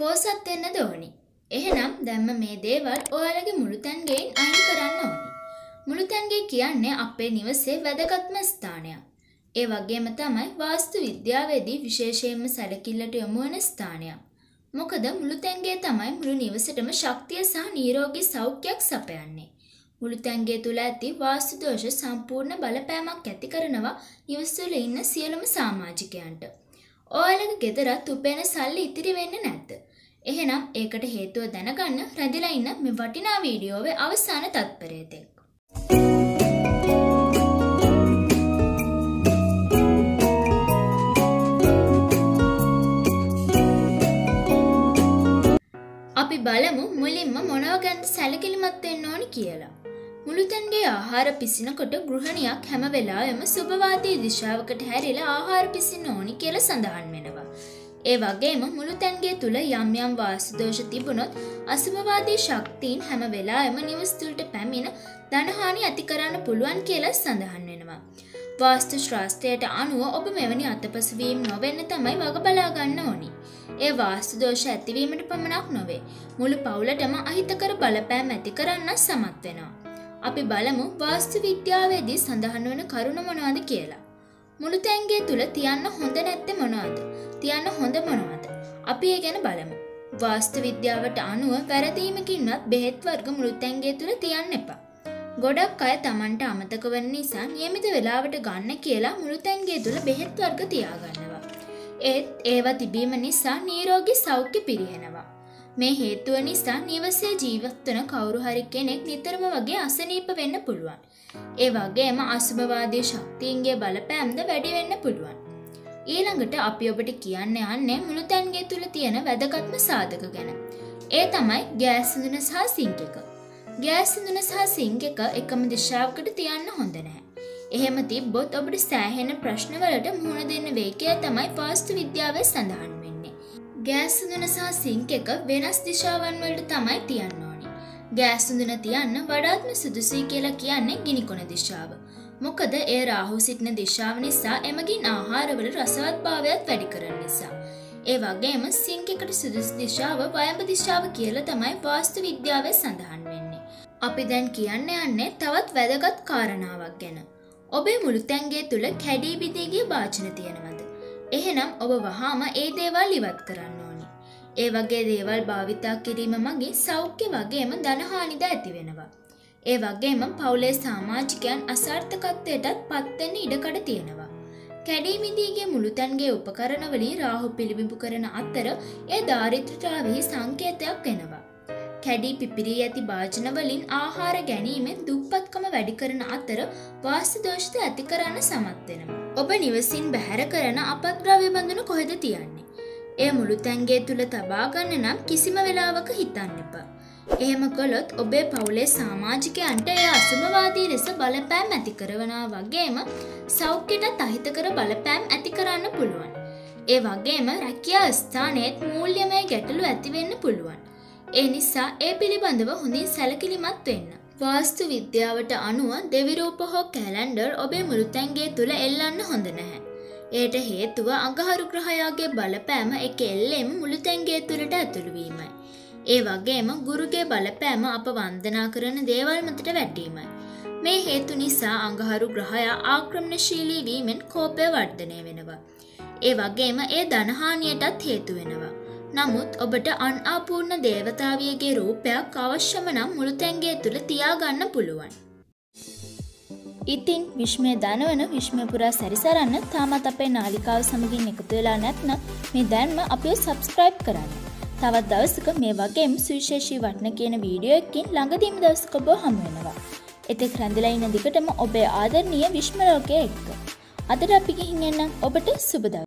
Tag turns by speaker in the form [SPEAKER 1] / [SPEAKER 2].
[SPEAKER 1] පෝසත් වෙන්න දෝනි. එහෙනම් දැම්ම මේ දේවල් ඔයාලගේ මුළුතැන්ගෙන් අයින් කරන්න ඕනි. මුළුතැන්ගේ කියන්නේ අපේ නිවසේ වැදගත්ම ස්ථානයක්. ඒ වගේම තමයි වාස්තු විද්‍යාවේදී විශේෂයෙන්ම සැලකිල්ලට යොමු වන ස්ථානයක්. මොකද මුළුතැන්ගේ තමයි මුළු නිවසටම ශක්තිය සහ නිරෝගී සෞඛ්‍යයක් සපයන්නේ. මුළුතැන්ගේ තුල ඇති වාස්තු දෝෂ සම්පූර්ණ බලපෑමක් ඇති කරනවා නිවස තුල ඉන්න සියලුම සමාජිකයන්ට. ඔයාලගේ ගෙදරත් උපයන සල්ලි ඉතිරි වෙන්නේ නැද්ද? එහෙනම් ඒකට හේතුව දැනගන්න රැඳිලා ඉන්න මේ වටිනා වීඩියෝවේ අවසාන තත්පරය තෙක්. අපි බලමු මුලින්ම මොනව ගැන සැලකිලිමත් වෙන්න ඕනි කියලා. මුළුතැන්ගේ ආහාර පිසිනකොට ගෘහණියක් හැම වෙලාවෙම සුභවාදී දිශාවකට හැරිලා ආහාර පිසින්න ඕනි කියලා සඳහන් වෙනවා. ඒ වගේම මුළුතැන්ගේ තුල යම් යම් වාස්තුදෝෂ තිබුණොත් අසුභවාදී ශක්තියින් හැම වෙලාවෙම නිවස් තුලට පැමිණ ධනහානි ඇති කරන්න පුළුවන් කියලා සඳහන් වෙනවා. වාස්තු ශාස්ත්‍රයට අනුව ඔබ මෙවැනි අතපසුවීම් නොවෙන්න තමයි වග බලා ගන්න ඕනි. ඒ වාස්තු දෝෂ ඇතිවීමට පමණක් නොවේ. මුළු පවුලටම අහිතකර බලපෑම් ඇති කරන්න සමත් වෙනවා. අපි බලමු වාස්තු විද්‍යාවේදී සඳහන් වන කරුණ මොනවද කියලා. මුළු තැන්ගේ තුල තියන්න හොඳ නැත්තේ මොනවද? තියන්න හොඳ මොනවද. අපි ඒ ගැන බලමු. වාස්තු විද්‍යාවට අනුව වැරදීමකින්වත් බෙහෙත් වර්ග මුළුත්තැන්ගේ තුළ තියන්න එපා. ගොඩක් අය තමන්ට අමතක වන නිසා නියමිත වෙලාවට ගන්න කියලා මුළුතැන්ගේ තුළ බෙහෙත් වර්ග තියාගන්නවා. ඒත් ඒවා තිබීම නිසා නීරෝගි සෞඛ්‍ය පිරිහෙනවා. මේ හේතුව නිසා නිවසේ ජීවත්වන කවුරුහරි කෙනෙක් නිතරම වගේ අසනීප වෙන්න පුළුවන්. ඒ වගේම අසුභවාදී ශක්තිීන්ගේ බලපෑම්ද වැඩිවෙන්න පුළුවන්. ඊළඟට අපි ඔබට කියන්න යන්නේ මුළුතැන්ගේ තුල තියෙන වැදගත්ම සාධක ගැන. ඒ තමයි ගෑස් ඉඳුන සහ සිංක් එක. ගෑස් ඉඳුන සහ සිංක් එක එකම දිශාවකට තියන්න හොඳ නැහැ. එහෙම තිබ්බොත් ඔබට සෑහෙන ප්‍රශ්නවලට මුහුණ දෙන්න වෙයි කියලා තමයි වාස්තු විද්‍යාවේ සඳහන් වෙන්නේ. ගෑස් ඉඳුන සහ සිංක් එක වෙනස් දිශාවන් වලට තමයි තියන්න ඕනි. ගෑස් ඉඳුන තියන්න වඩාත්ම සුදුසුයි කියලා කියන්නේ ගිනිකොන දිශාව. මොකද ඒ රාහු සිටින දිශාව නිසා එමගින් ආහාරවල රසවත් භාවයත් වැඩි කරන නිසා. ඒ වගේම සිංක් එකට සුදුසු දිශාව වයඹ දිශාව කියලා තමයි වාස්තු විද්‍යාවේ සඳහන් වෙන්නේ. අපි දැන් කියන්න යන්නේ තවත් වැදගත් කාරණාවක් ගැන. ඔබේ මුළුතැන්ගේ තුල කැඩී බිඳී ගිය වාචන තියෙනවද? එහෙනම් ඔබ වහාම ඒ දේවල් ඉවත් කරන්න ඕනි. ඒ වගේ දේවල් භාවිතා කිරීම මගින් සෞඛ්‍ය වගේම ධනහානිද ඇති වෙනවා. ඒ වගේම පවුලේ සමාජිකයන් අසාර්ථකත්වයටත් පත්වෙන්න ඉඩකඩ තියෙනවා. කැඩී බිඳීගේ මුළුතැන්ගේ උපකරණ වලින් රාහු පිළිබිඹු කරන අතර ඒ දාරිද්‍රතාවෙහි සංකේතයක් වෙනවා. කැඩී පිපිරී ඇති භාජන වලින් ආහාර ගැනීමෙන් දුප්පත්කම වැඩි කරන අතර වාස්තු දෝෂද ඇති කරන්න සමත් වෙනවා. ඔබ නිවසින් බැහැර කරන අපද්‍රව්‍ය බඳුන කොහෙද තියන්නේ? එය මුළු තැන්ගේ තුල තබා ගන්න නම් කිසිම වෙලාවක හිතන්න එපා. එහෙම කළොත් ඔබේ පවුලේ සමාජිකයන්ට එය අසුභවාදී ලෙස බලපෑම් ඇති කරනවා වගේම සෞඛ්‍යයට අහිතකර බලපෑම් ඇති කරන්න පුළුවන්. ඒ වගේම රැකියා ස්ථානයේත් මූල්‍යමය ගැටලු ඇති වෙන්න පුළුවන්. ඒ නිසා ඒ පිළිබඳව හොඳින් සැලකිලිමත් වෙන්න. වාස්තු විද්‍යාවට අනුව දෙවිරූප හෝ කැලන්ඩර් ඔබේ මුළුතැන්ගේ තුළ එල්ලන්න හොඳ නැහැ. එයට හේතුව අඟහරු ග්‍රහයාගේ බලපෑම එක එල්ලෙම මුළුතැන්ගේ තුළට ඇතුළුවීමයි. ඒ වගේම ගුරුගේ බලපෑම අප වන්දනා කරන දේවල් මතට වැටීමයි. මේ හේතු නිසා අඟහරු ග්‍රහයා ආක්‍රමණශීලී වීමෙන් කෝපය වර්ධනය වෙනවා. ඒ වගේම ඒ ධනහානියටත් හේතු වෙනවා. නමුත් ඔබට අන් ආපූර්ණ දේවතාවියගේ රූපයක් අවශ්‍යම නම් මුළුතැන්ගේ තුළ තියාගන්න පුළුවන්. ඉතින් විශ්මය දනවන විශ්මපුරා සැරිසරන්න තාමත් අපේ නාලිකාව සමගින් එකතු වෙලා නැත්නම් මේ දැන්ම අපිව සබස්ක්‍රයිබ් කරන්න. තවත් දවසක මේ වගේම සුවිශේෂී වටන කියන වීඩියෝ එකකින් ළඟදීම දවසක ඔබ හමු වෙනවා. එතෙක් රැඳිලා ඉන්න දිගටම ඔබේ ආදරණීය විශ්ම ලෝකයේ එක්ක. අදට අපි ගිහින් එන්නම් ඔබට සුබ දවසක්.